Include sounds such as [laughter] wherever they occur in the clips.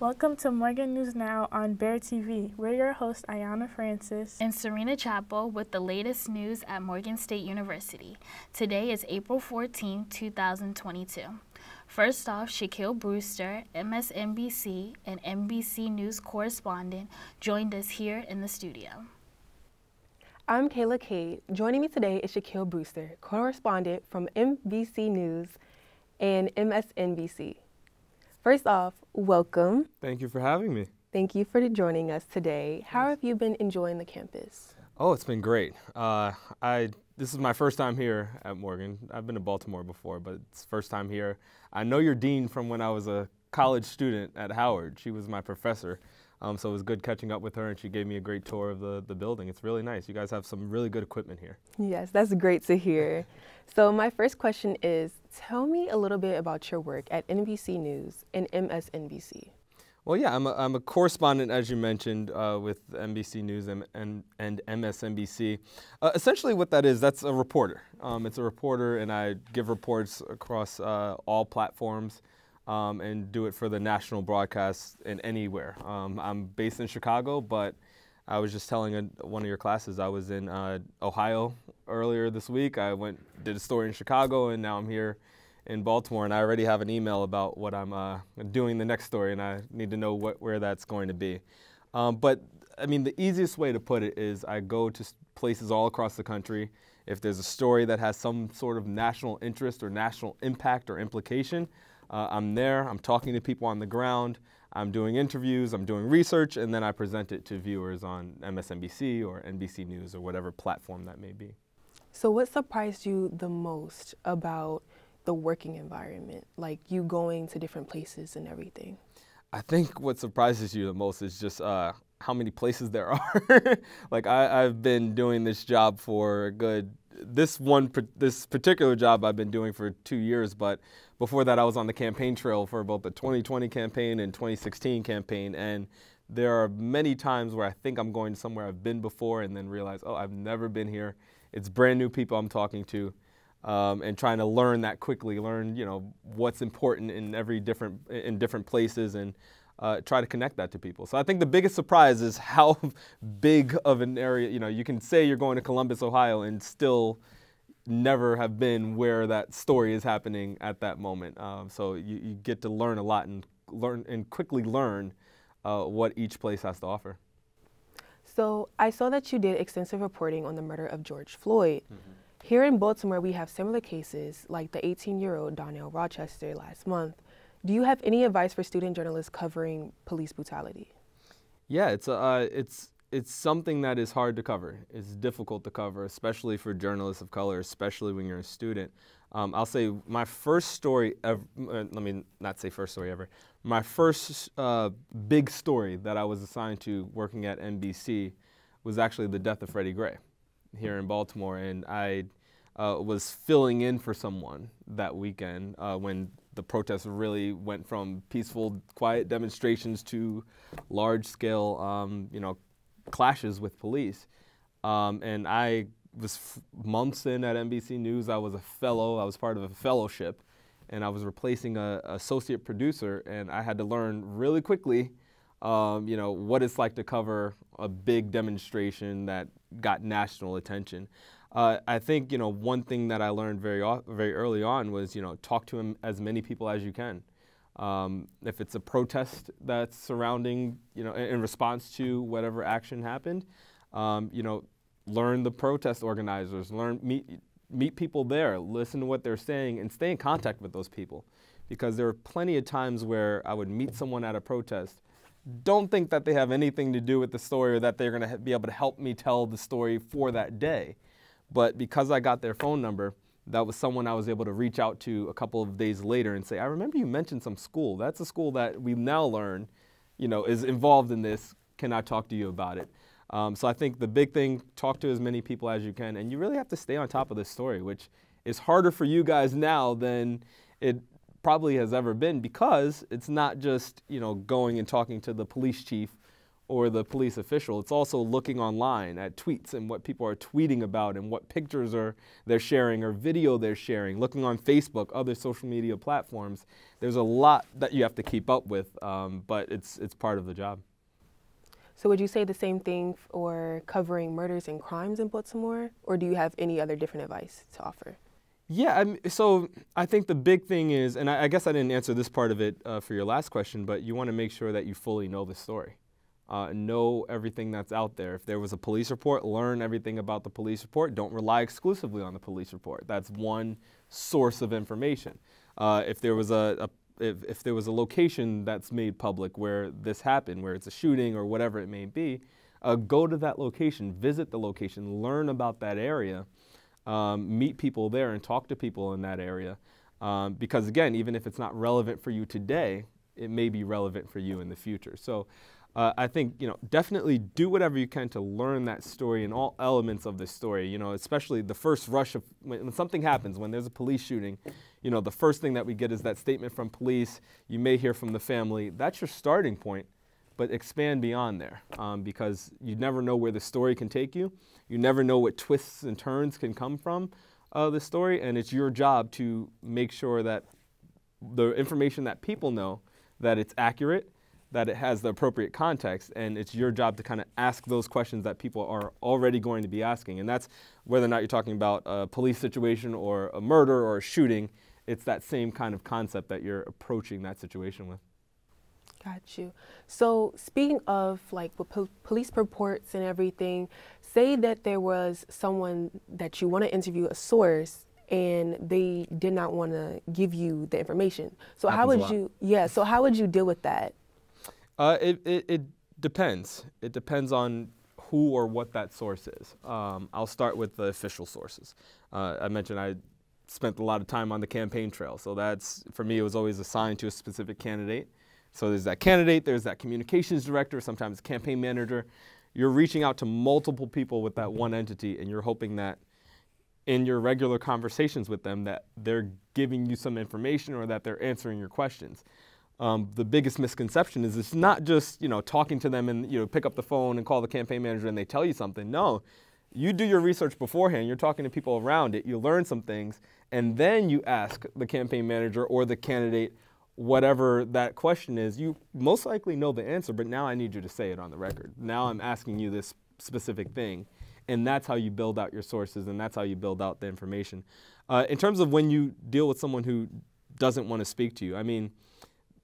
Welcome to Morgan News Now on Bear TV. We're your host, Ayana Francis. And Serena Chapel, with the latest news at Morgan State University. Today is April 14, 2022. First off, Shaquille Brewster, MSNBC and NBC News correspondent, joined us here in the studio. I'm Cayla Cade. Joining me today is Shaquille Brewster, correspondent from NBC News and MSNBC. First off, welcome. Thank you for having me. Thank you for joining us today. How have you been enjoying the campus? Oh, it's been great. Uh, I this is my first time here at Morgan. I've been to Baltimore before, but it's first time here. I know your dean from when I was a college student at Howard. She was my professor. Um, so it was good catching up with her, and she gave me a great tour of the, the building. It's really nice. You guys have some really good equipment here. Yes, that's great to hear. So my first question is, tell me a little bit about your work at NBC News and MSNBC. Well, yeah, I'm a, I'm a correspondent, as you mentioned, uh, with NBC News and, and, and MSNBC. Uh, essentially, what that is, that's a reporter. Um, it's a reporter, and I give reports across uh, all platforms um, and do it for the national broadcast in anywhere. Um, I'm based in Chicago, but I was just telling a, one of your classes I was in uh, Ohio earlier this week. I went did a story in Chicago, and now I'm here in Baltimore, and I already have an email about what I'm uh, doing the next story, and I need to know what, where that's going to be. Um, but I mean, the easiest way to put it is I go to places all across the country. If there's a story that has some sort of national interest or national impact or implication, uh, I'm there, I'm talking to people on the ground, I'm doing interviews, I'm doing research, and then I present it to viewers on MSNBC or NBC News or whatever platform that may be. So, what surprised you the most about the working environment, like you going to different places and everything? I think what surprises you the most is just uh, how many places there [laughs] are. like I, have been doing this job for a good this one this particular job I've been doing for two years, but before that I was on the campaign trail for both the 2020 campaign and 2016 campaign, and there are many times where I think I'm going somewhere I've been before, and then realize, oh, I've never been here. It's brand new people I'm talking to, um, and trying to learn that quickly, learn you know what's important in every different in different places, and uh, try to connect that to people. So I think the biggest surprise is how [laughs] big of an area, you know, you can say you're going to Columbus, Ohio and still never have been where that story is happening at that moment. Um, so you, you, get to learn a lot and learn and quickly learn uh, what each place has to offer. So I saw that you did extensive reporting on the murder of George Floyd. Mm-hmm. Here in Baltimore, we have similar cases like the 18-year-old Darnell Rochester last month do you have any advice for student journalists covering police brutality? Yeah, it's uh, it's it's something that is hard to cover. It's difficult to cover, especially for journalists of color, especially when you're a student. Um, I'll say my first story ever, uh, let me not say first story ever, my first uh, big story that I was assigned to working at NBC was actually the death of Freddie Gray here in Baltimore. And I uh, was filling in for someone that weekend uh, when the protests really went from peaceful, quiet demonstrations to large-scale, um, you know, clashes with police. Um, and I was months in at NBC News. I was a fellow. I was part of a fellowship, and I was replacing a, associate producer. And I had to learn really quickly, um, you know, what it's like to cover a big demonstration that got national attention. Uh, I think you know one thing that I learned very very early on was you know talk to as many people as you can. Um, if it's a protest that's surrounding you know in, response to whatever action happened, um, you know learn the protest organizers, learn meet meet people there, listen to what they're saying, and stay in contact with those people, because there are plenty of times where I would meet someone at a protest don't think that they have anything to do with the story or that they're going to be able to help me tell the story for that day. But because I got their phone number, that was someone I was able to reach out to a couple of days later and say, I remember you mentioned some school. That's a school that we now learn, you know, is involved in this. Can I talk to you about it? Um, so I think the big thing, talk to as many people as you can, and you really have to stay on top of this story, which is harder for you guys now than it probably has ever been because it's not just you know going and talking to the police chief or the police official. It's also looking online at tweets and what people are tweeting about and what pictures are they're sharing or video they're sharing. Looking on Facebook, other social media platforms. There's a lot that you have to keep up with, um, but it's it's part of the job. So would you say the same thing for covering murders and crimes in Baltimore, or do you have any other different advice to offer? Yeah, I'm, so I think the big thing is, and I, I guess I didn't answer this part of it uh, for your last question, but you want to make sure that you fully know the story uh, know everything that's out there. If there was a police report, learn everything about the police report. Don't rely exclusively on the police report. That's one source of information. Uh, if there was a, a if, if, there was a location that's made public where this happened, where it's a shooting or whatever it may be, uh, go to that location, visit the location, learn about that area, um, meet people there, and talk to people in that area. Um, because again, even if it's not relevant for you today, it may be relevant for you in the future. So uh, I think you know definitely do whatever you can to learn that story and all elements of the story. You know, especially the first rush of when, something happens, when there's a police shooting. You know, the first thing that we get is that statement from police. You may hear from the family. That's your starting point, but expand beyond there um, because you never know where the story can take you. You never know what twists and turns can come from uh, the story, and it's your job to make sure that the information that people know that it's accurate that it has the appropriate context, and it's your job to kind of ask those questions that people are already going to be asking. And that's whether or not you're talking about a police situation or a murder or a shooting, it's that same kind of concept that you're approaching that situation with. Got you. So speaking of like po police reports and everything, say that there was someone that you want to interview, a source, and they did not want to give you the information. So Happens how would you? Yeah. So how would you deal with that? Uh, it, it, it, depends. It depends on who or what that source is. Um, I'll start with the official sources. Uh, I mentioned I spent a lot of time on the campaign trail, so that's for me. It was always assigned to a specific candidate. So there's that candidate, there's that communications director, sometimes campaign manager. You're reaching out to multiple people with that one entity, and you're hoping that in your regular conversations with them that they're giving you some information or that they're answering your questions um, the biggest misconception is it's not just you know talking to them and you know pick up the phone and call the campaign manager and they tell you something. No, you do your research beforehand. You're talking to people around it. You learn some things, and then you ask the campaign manager or the candidate whatever that question is. You most likely know the answer, but now I need you to say it on the record. Now I'm asking you this specific thing, and that's how you build out your sources, and that's how you build out the information. Uh, in terms of when you deal with someone who doesn't want to speak to you, I mean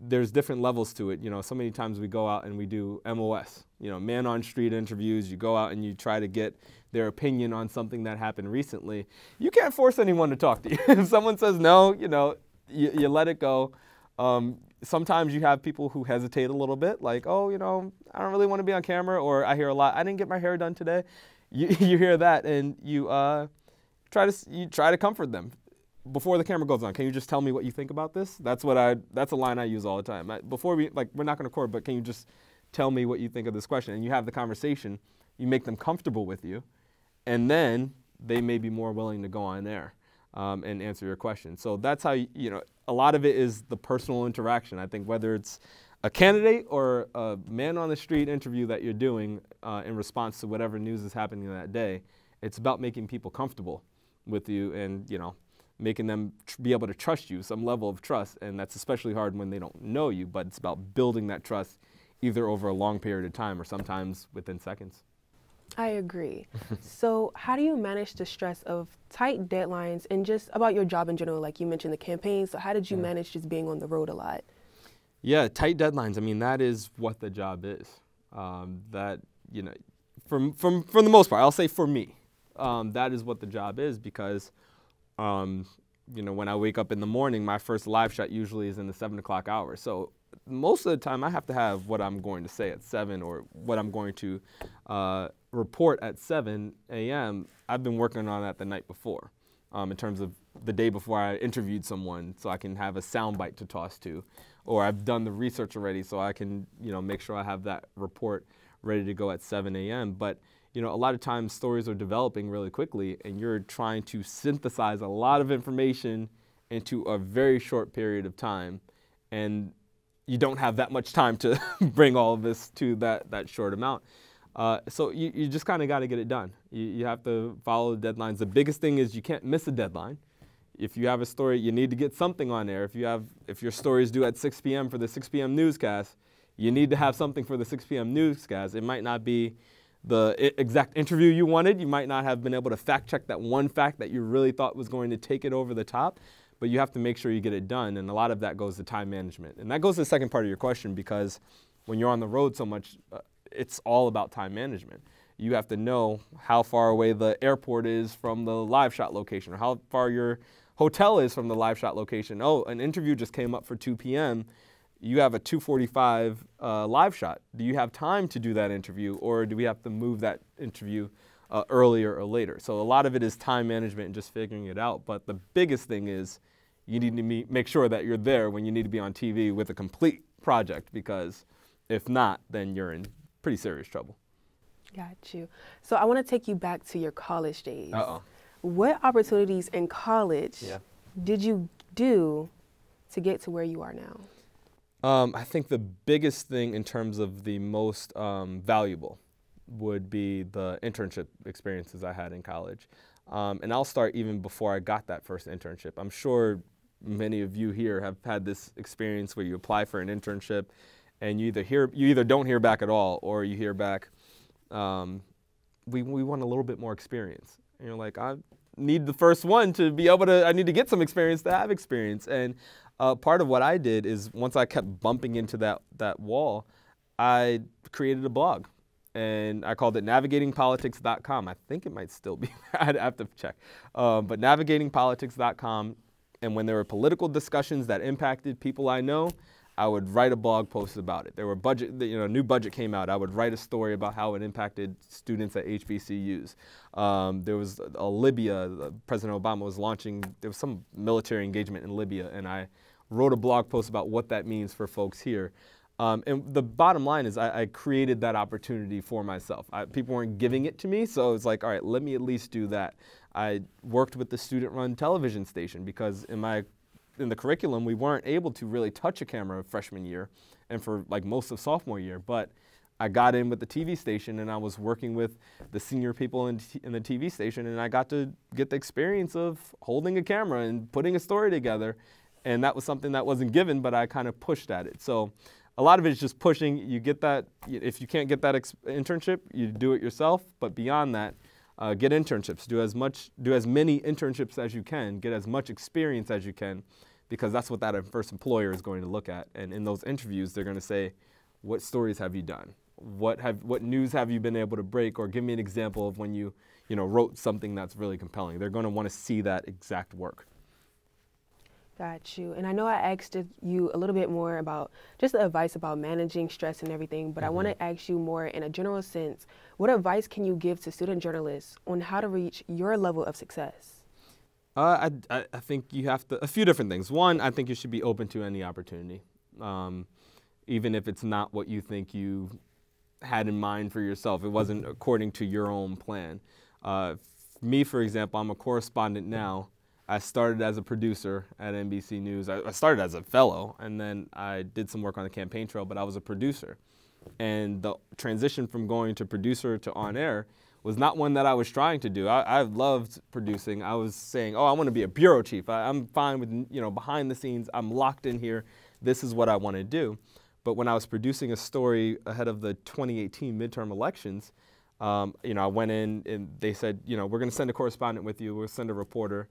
there's different levels to it. You know, so many times we go out and we do MOS, you know, man on street interviews. You go out and you try to get their opinion on something that happened recently. You can't force anyone to talk to you. [laughs] if someone says no, you know, you, you let it go. Um, sometimes you have people who hesitate a little bit, like, oh, you know, I don't really want to be on camera, or I hear a lot, I didn't get my hair done today. [laughs] You, you hear that, and you uh, try to you try to comfort them before the camera goes on, can you just tell me what you think about this? That's what I. That's a line I use all the time. I, before we like, we're not going to record, but can you just tell me what you think of this question? And you have the conversation. You make them comfortable with you, and then they may be more willing to go on there um, and answer your question. So that's how you, you know. A lot of it is the personal interaction. I think whether it's a candidate or a man on the street interview that you're doing uh, in response to whatever news is happening that day, it's about making people comfortable with you and you know making them be able to trust you, some level of trust, and that's especially hard when they don't know you, but it's about building that trust either over a long period of time or sometimes within seconds. I agree. [laughs] so, how do you manage the stress of tight deadlines and just about your job in general? Like you mentioned the campaign. So, how did you yeah. manage just being on the road a lot? Yeah, tight deadlines. I mean, that is what the job is. Um, that you know, from from for the most part, I'll say for me, um, that is what the job is because um, you know, when I wake up in the morning, my first live shot usually is in the seven o'clock hour. So most of the time, I have to have what I'm going to say at seven or what I'm going to uh, report at 7 a.m. I've been working on that the night before, um, in terms of the day before I interviewed someone, so I can have a soundbite to toss to, or I've done the research already, so I can, you know, make sure I have that report ready to go at 7 a.m. But you know, a lot of times stories are developing really quickly and you're trying to synthesize a lot of information into a very short period of time. And you don't have that much time to [laughs] bring all of this to that, that short amount. Uh, so you, you just kind of got to get it done. You, you have to follow the deadlines. The biggest thing is you can't miss a deadline. If you have a story, you need to get something on there. If you have, if your story is due at 6 p.m. for the 6 p.m. newscast, you need to have something for the 6 p.m. newscast. It might not be the exact interview you wanted. You might not have been able to fact check that one fact that you really thought was going to take it over the top, but you have to make sure you get it done. And a lot of that goes to time management. And that goes to the second part of your question because when you're on the road so much, uh, it's all about time management. You have to know how far away the airport is from the live shot location or how far your hotel is from the live shot location. Oh, an interview just came up for 2 p.m you have a 245 uh, live shot. Do you have time to do that interview or do we have to move that interview uh, earlier or later? So a lot of it is time management and just figuring it out. But the biggest thing is you need to meet, make sure that you're there when you need to be on TV with a complete project because if not, then you're in pretty serious trouble. Got you. So I want to take you back to your college days. Uh-oh. What opportunities in college yeah. did you do to get to where you are now? Um, I think the biggest thing in terms of the most um, valuable would be the internship experiences I had in college. Um, and I'll start even before I got that first internship. I'm sure many of you here have had this experience where you apply for an internship and you either hear you either don't hear back at all or you hear back um, we, we want a little bit more experience. And you're like, I need the first one to be able to, I need to get some experience to have experience. And uh, part of what I did is once I kept bumping into that, that wall, I created a blog and I called it navigatingpolitics.com. I think it might still be, [laughs] I'd have to check. Um, but navigatingpolitics.com, and when there were political discussions that impacted people I know, I would write a blog post about it. There were budget, you know, new budget came out. I would write a story about how it impacted students at HBCUs. Um, there was a Libya, President Obama was launching, there was some military engagement in Libya, and I wrote a blog post about what that means for folks here. Um, and the bottom line is I, I created that opportunity for myself. I, people weren't giving it to me, so it's like, all right, let me at least do that. I worked with the student-run television station because in my in the curriculum, we weren't able to really touch a camera freshman year and for like most of sophomore year. But I got in with the TV station and I was working with the senior people in, in, the TV station and I got to get the experience of holding a camera and putting a story together. And that was something that wasn't given, but I kind of pushed at it. So a lot of it is just pushing. You get that, if you can't get that internship, you do it yourself. But beyond that, uh, get internships. Do as much, do as many internships as you can. Get as much experience as you can, because that's what that first employer is going to look at. And in those interviews, they're going to say, "What stories have you done? What have, what news have you been able to break? Or give me an example of when you, you know, wrote something that's really compelling." They're going to want to see that exact work. Got you. And I know I asked you a little bit more about just the advice about managing stress and everything, but mm-hmm. I want to ask you more in a general sense. What advice can you give to student journalists on how to reach your level of success? Uh, I, I think you have to, a few different things. One, I think you should be open to any opportunity, um, even if it's not what you think you had in mind for yourself. It wasn't according to your own plan. Uh, me, for example, I'm a correspondent now I started as a producer at NBC News. I, I, started as a fellow, and then I did some work on the campaign trail, but I was a producer. And the transition from going to producer to on air was not one that I was trying to do. I, I loved producing. I was saying, oh, I want to be a bureau chief. I, I'm fine with, you know, behind the scenes. I'm locked in here. This is what I want to do. But when I was producing a story ahead of the 2018 midterm elections, um, you know, I went in and they said, you know, we're going to send a correspondent with you. We'll send a reporter.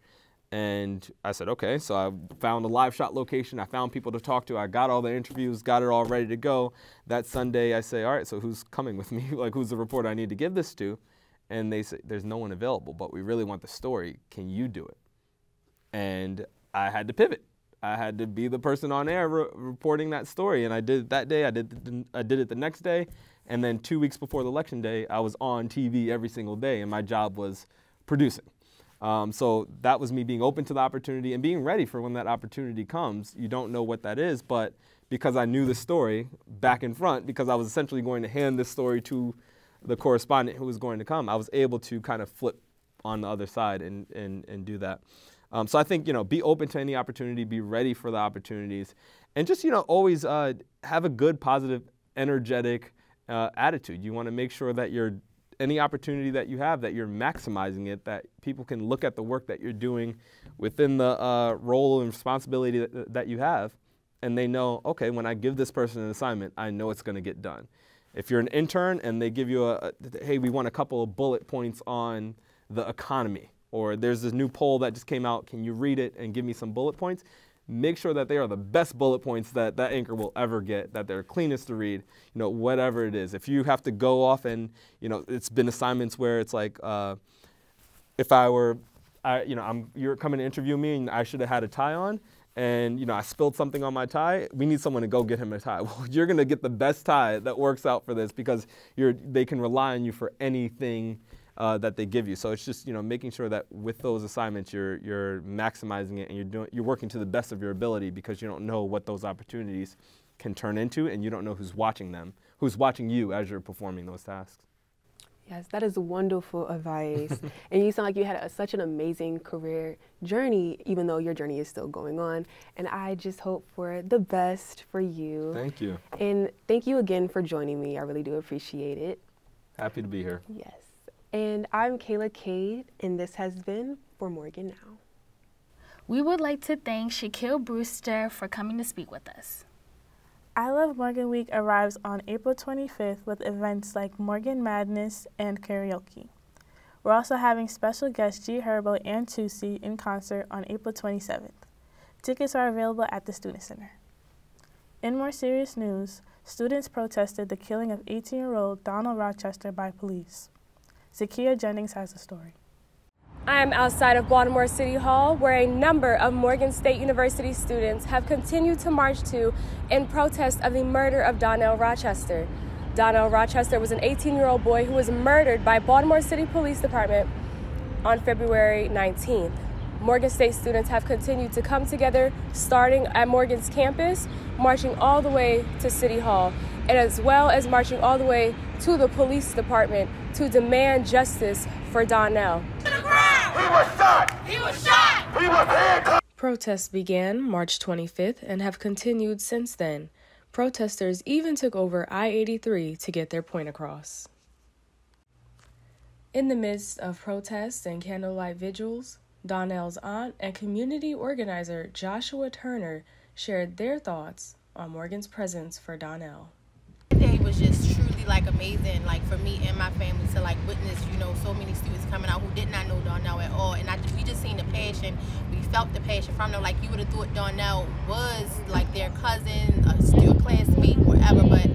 And I said, okay. So I found a live shot location. I found people to talk to. I got all the interviews, got it all ready to go. That Sunday, I say, all right, so who's coming with me? [laughs] like, who's the reporter I need to give this to? And they say, there's no one available, but we really want the story. Can you do it? And I had to pivot. I had to be the person on air re reporting that story. And I did it that day. I did, I did it the next day. And then two weeks before the election day, I was on TV every single day. And my job was producing. Um, so that was me being open to the opportunity and being ready for when that opportunity comes. You don't know what that is, but because I knew the story back in front, because I was essentially going to hand this story to the correspondent who was going to come, I was able to kind of flip on the other side and, and, and do that. Um, so I think, you know, be open to any opportunity, be ready for the opportunities, and just you know always uh, have a good, positive, energetic uh, attitude. You want to make sure that you're any opportunity that you have that you're maximizing it. That people can look at the work that you're doing within the uh, role and responsibility that, that you have, and they know, okay, when I give this person an assignment, I know it's going to get done. If you're an intern and they give you a, a, hey, we want a couple of bullet points on the economy, or there's this new poll that just came out, can you read it and give me some bullet points? Make sure that they are the best bullet points that that anchor will ever get, that they're cleanest to read, you know, whatever it is. If you have to go off and, you know, it's been assignments where it's like, uh, if I were, I, you know, I'm, you're coming to interview me and I should have had a tie on, and you know I spilled something on my tie, we need someone to go get him a tie. [laughs] Well, you're gonna get the best tie that works out for this because you're they can rely on you for anything uh, that they give you. So it's just you know making sure that with those assignments you're you're maximizing it and you're doing you're working to the best of your ability because you don't know what those opportunities can turn into and you don't know who's watching them, who's watching you as you're performing those tasks. Yes, that is wonderful advice. [laughs] and you sound like you had a, such an amazing career journey, even though your journey is still going on. And I just hope for the best for you. Thank you. And thank you again for joining me. I really do appreciate it. Happy to be here. Yes. And I'm Cayla Cade, and this has been For Morgan Now. We would like to thank Shaquille Brewster for coming to speak with us. I Love Morgan Week arrives on April 25th with events like Morgan Madness and karaoke. We're also having special guests G Herbo and Toosii in concert on April 27th. Tickets are available at the Student Center. In more serious news, students protested the killing of 18 year old Donald Rochester by police. Zakiya Jennings has a story. I am outside of Baltimore City Hall, where a number of Morgan State University students have continued to march to in protest of the murder of Donnell Rochester. Donnell Rochester was an 18 year old boy who was murdered by Baltimore City Police Department on February 19th. Morgan State students have continued to come together, starting at Morgan's campus, marching all the way to City Hall, and as well as marching all the way to the police department to demand justice for Donnell. He was shot! He was shot! He was handcuffed! Protests began March 25th and have continued since then. Protesters even took over I 83 to get their point across. In the midst of protests and candlelight vigils, Donnell's aunt and community organizer Joshua Turner shared their thoughts on Morgan's presence for Donnell day was just truly like amazing, like for me and my family to like witness, you know, so many students coming out who did not know Darnell at all, and I just, we just seen the passion, we felt the passion from them. Like you would have thought Darnell was like their cousin, a still classmate, whatever, but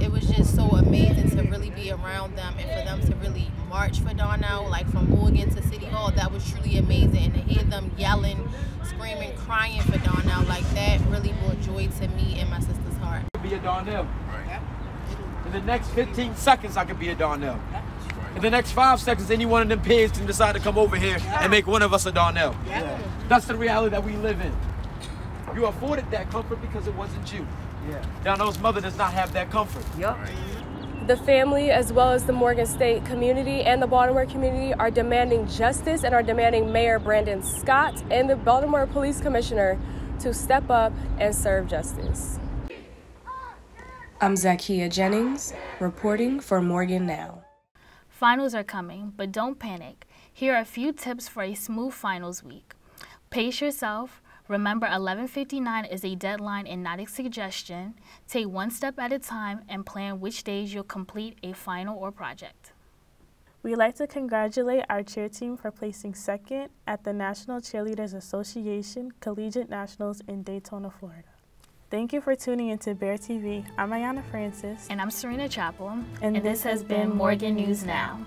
it was just so amazing to really be around them and for them to really march for Darnell like from Morgan to City Hall. That was truly amazing, and to hear them yelling, screaming, crying for Darnell like that really brought joy to me and my sister's heart. Be a Donnell. In the next 15 seconds, I could be a Darnell. In the next five seconds, any one of them pigs can decide to come over here and make one of us a Darnell. Yeah. That's the reality that we live in. You afforded that comfort because it wasn't you. Yeah. Donnell's mother does not have that comfort. Yep. The family, as well as the Morgan State community and the Baltimore community, are demanding justice and are demanding Mayor Brandon Scott and the Baltimore Police Commissioner to step up and serve justice. I'm Zakiya Jennings, reporting for Morgan Now. Finals are coming, but don't panic. Here are a few tips for a smooth finals week. Pace yourself. Remember, 11:59 is a deadline and not a suggestion. Take one step at a time and plan which days you'll complete a final or project. We'd like to congratulate our cheer team for placing second at the National Cheerleaders Association Collegiate Nationals in Daytona, Florida. Thank you for tuning into Bear TV. I'm Ayana Francis. And I'm Serena Chaplin. And, and this, this has been Morgan News Now.